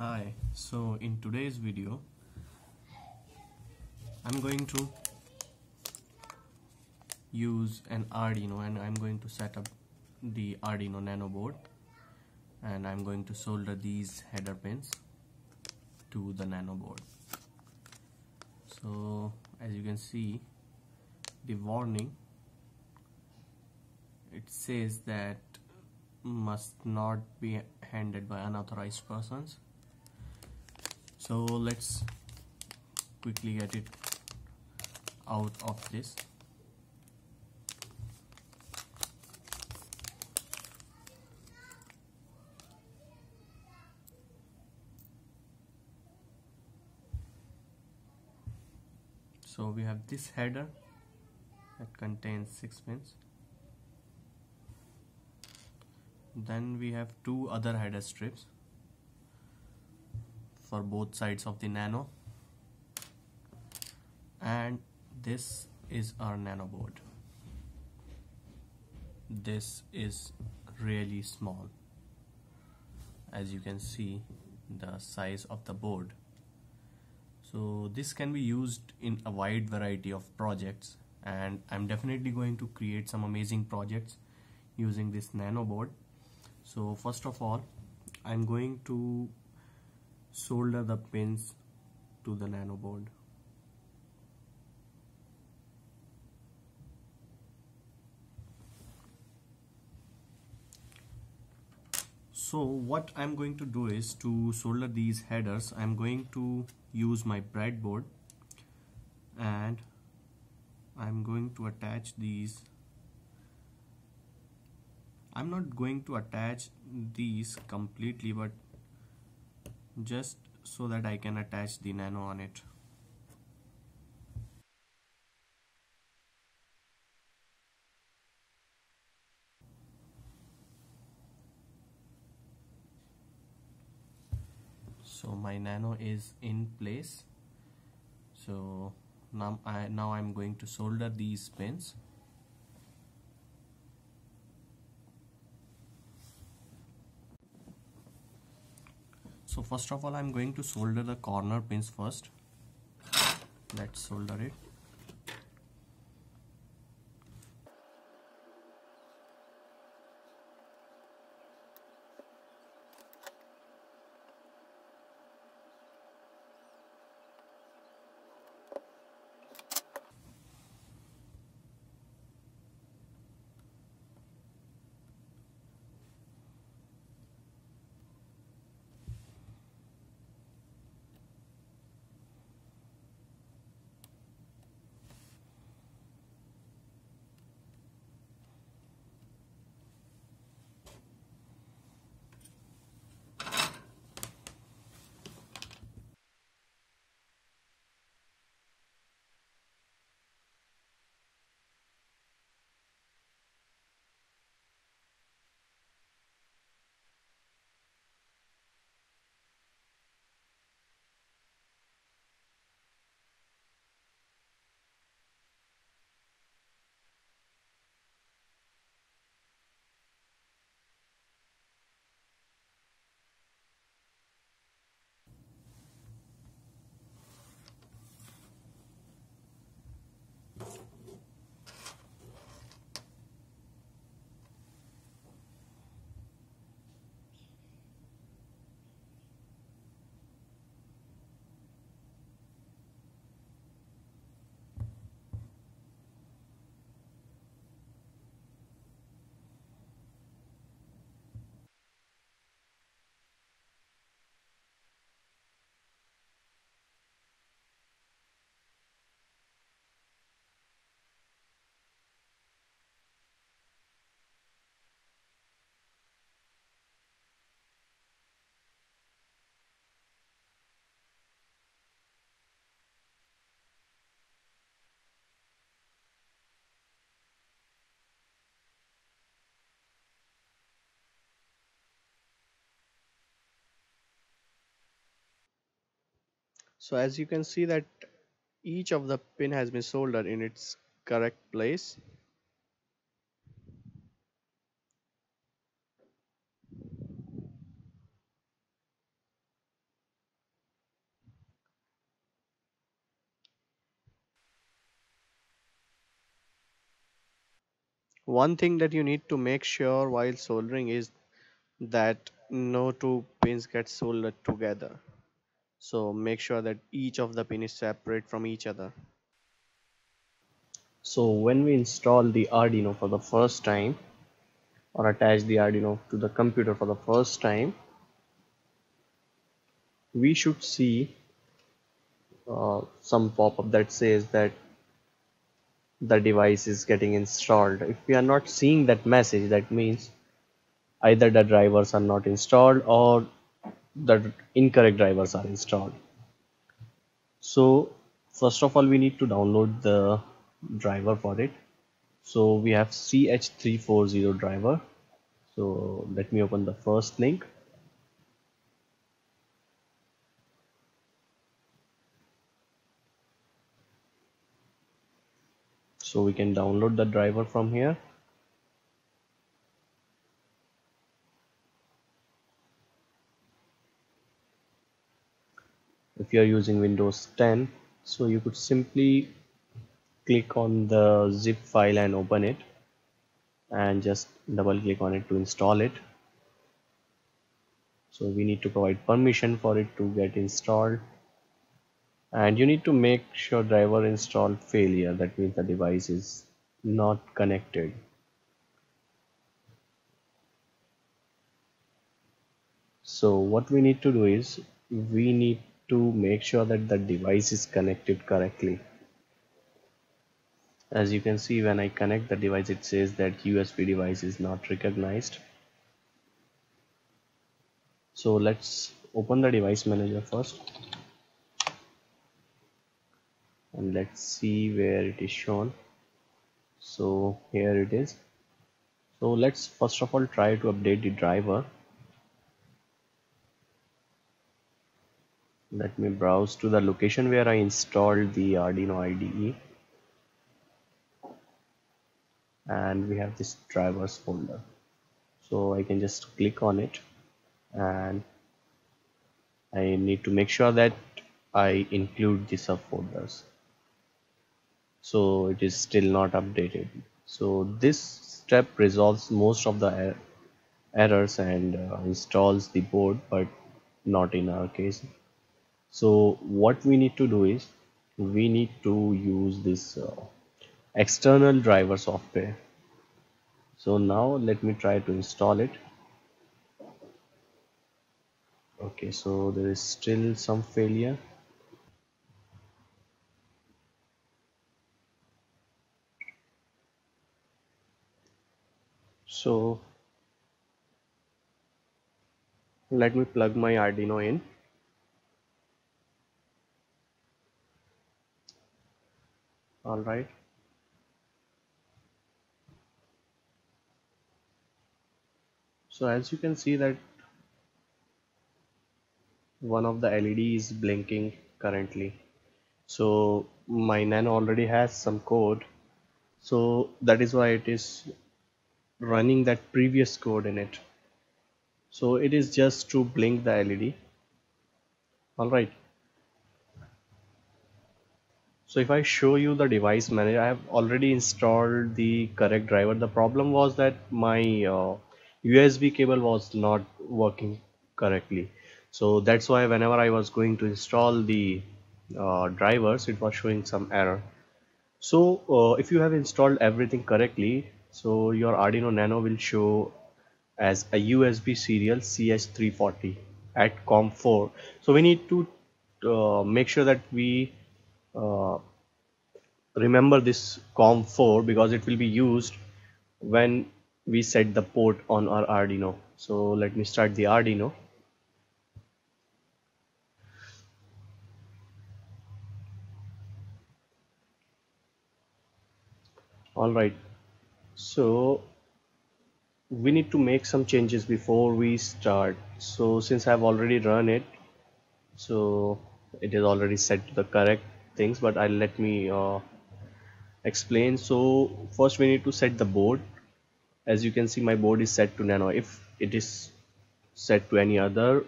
Hi, so in today's video I'm going to use an Arduino and I'm going to set up the Arduino Nano board and I'm going to solder these header pins to the Nano board. So as you can see the warning it says that must not be handled by unauthorized persons so let's quickly get it out of this. So we have this header that contains six pins. Then we have two other header strips for both sides of the nano. And this is our nano board. This is really small. As you can see the size of the board. So this can be used in a wide variety of projects. And I'm definitely going to create some amazing projects using this nano board. So first of all I'm going to solder the pins to the nano board. So what I'm going to do is to solder these headers I'm going to use my breadboard and I'm going to attach these. I'm not going to attach these completely but just so that I can attach the nano on it. So my nano is in place. So now I now I'm going to solder these pins so first of all I'm going to solder the corner pins first. Let's solder it so as you can see that each of the pin has been soldered in its correct place. One thing that you need to make sure while soldering is that no two pins get soldered together so make sure that each of the pin is separate from each other. So when we install the Arduino for the first time or attach the Arduino to the computer for the first time we should see uh, some pop-up that says that the device is getting installed. If we are not seeing that message that means either the drivers are not installed or the incorrect drivers are installed. So first of all we need to download the driver for it. So we have ch340 driver. So let me open the first link. So we can download the driver from here if you are using Windows 10 so you could simply click on the zip file and open it and just double click on it to install it. So we need to provide permission for it to get installed. And you need to make sure driver install failure. That means the device is not connected. So what we need to do is we need to make sure that the device is connected correctly. As you can see when I connect the device it says that USB device is not recognized. So let's open the device manager first and let's see where it is shown. So here it is. So let's first of all try to update the driver let me browse to the location where I installed the Arduino IDE and we have this drivers folder. So I can just click on it. And I need to make sure that I include the subfolders. So it is still not updated. So this step resolves most of the er errors and uh, installs the board but not in our case so what we need to do is we need to use this uh, external driver software. So now let me try to install it. Okay so there is still some failure. So let me plug my Arduino in all right. So as you can see that one of the LED is blinking currently. So my nano already has some code. So that is why it is running that previous code in it. So it is just to blink the LED alright so if I show you the device manager I have already installed the correct driver. The problem was that my uh, USB cable was not working correctly. So that's why whenever I was going to install the uh, drivers it was showing some error. So uh, if you have installed everything correctly so your Arduino Nano will show as a USB serial CH340 at COM4 so we need to uh, make sure that we Uh, remember this COM4 because it will be used when we set the port on our Arduino. So let me start the Arduino. All right. So we need to make some changes before we start. So since I've already run it so it is already set to the correct things but I'll let me uh, explain. So first we need to set the board. As you can see my board is set to nano. If it is set to any other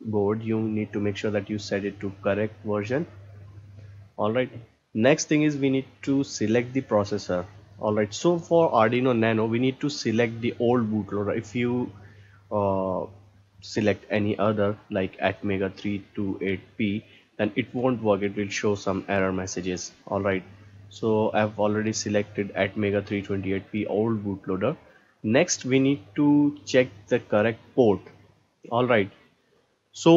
board you need to make sure that you set it to correct version. Alright next thing is we need to select the processor. Alright so for Arduino Nano we need to select the old bootloader. If you uh, select any other like Atmega 328P then it won't work. It will show some error messages. Alright so I've already selected Atmega 328P old bootloader. Next we need to check the correct port. Alright so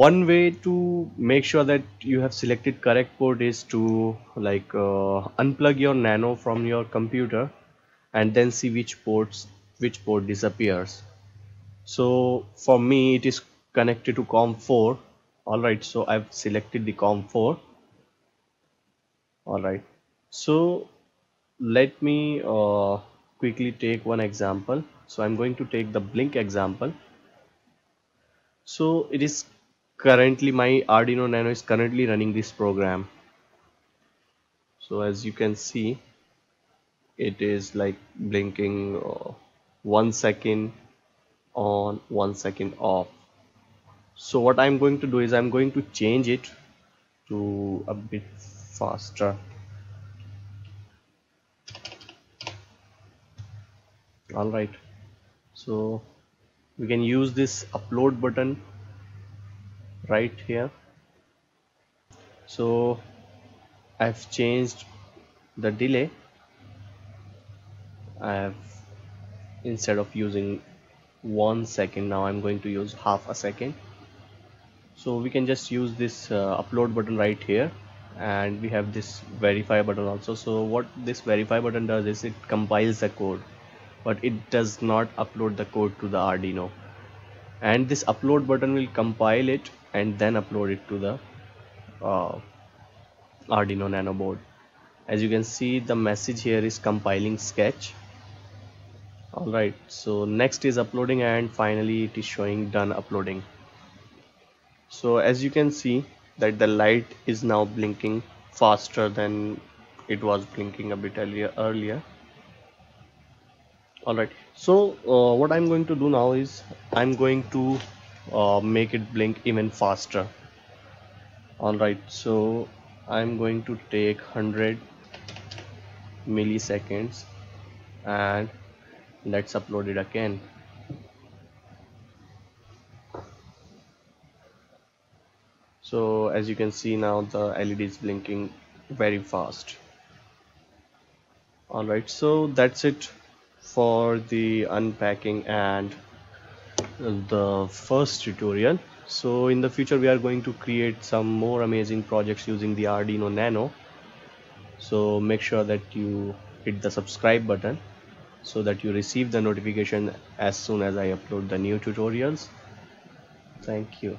one way to make sure that you have selected correct port is to like uh, unplug your nano from your computer and then see which ports which port disappears. So for me it is connected to COM4 alright so I've selected the COM4 alright so let me uh, quickly take one example. So I'm going to take the blink example. So it is currently my Arduino Nano is currently running this program. So as you can see it is like blinking uh, one second on one second off so what I'm going to do is I'm going to change it to a bit faster. Alright so we can use this upload button right here. So I've changed the delay. I have instead of using one second now I'm going to use half a second so we can just use this uh, upload button right here. And we have this verify button also. So what this verify button does is it compiles the code but it does not upload the code to the Arduino. And this upload button will compile it and then upload it to the uh, Arduino Nano board. As you can see the message here is compiling sketch. Alright so next is uploading and finally it is showing done uploading so as you can see that the light is now blinking faster than it was blinking a bit earlier earlier. Alright so uh, what I'm going to do now is I'm going to uh, make it blink even faster. Alright so I'm going to take 100 milliseconds and let's upload it again so as you can see now the LED is blinking very fast. Alright so that's it for the unpacking and the first tutorial. So in the future we are going to create some more amazing projects using the Arduino Nano. So make sure that you hit the subscribe button so that you receive the notification as soon as I upload the new tutorials. Thank you